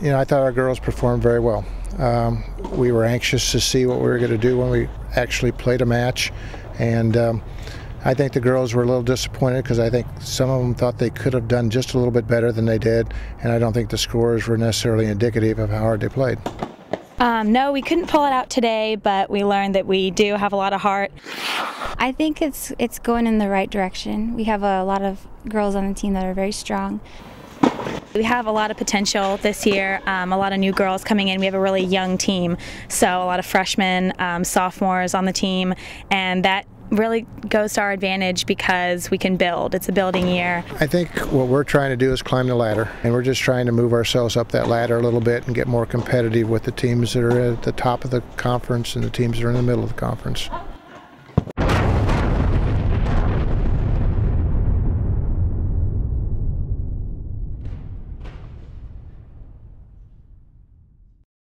you know, I thought our girls performed very well. Um, we were anxious to see what we were going to do when we actually played a match, and um, I think the girls were a little disappointed because I think some of them thought they could have done just a little bit better than they did, and I don't think the scores were necessarily indicative of how hard they played. Um, no, we couldn't pull it out today, but we learned that we do have a lot of heart. I think it's it's going in the right direction. We have a lot of girls on the team that are very strong. We have a lot of potential this year, um, a lot of new girls coming in. We have a really young team, so a lot of freshmen, um, sophomores on the team, and that really goes to our advantage because we can build. It's a building year. I think what we're trying to do is climb the ladder, and we're just trying to move ourselves up that ladder a little bit and get more competitive with the teams that are at the top of the conference and the teams that are in the middle of the conference.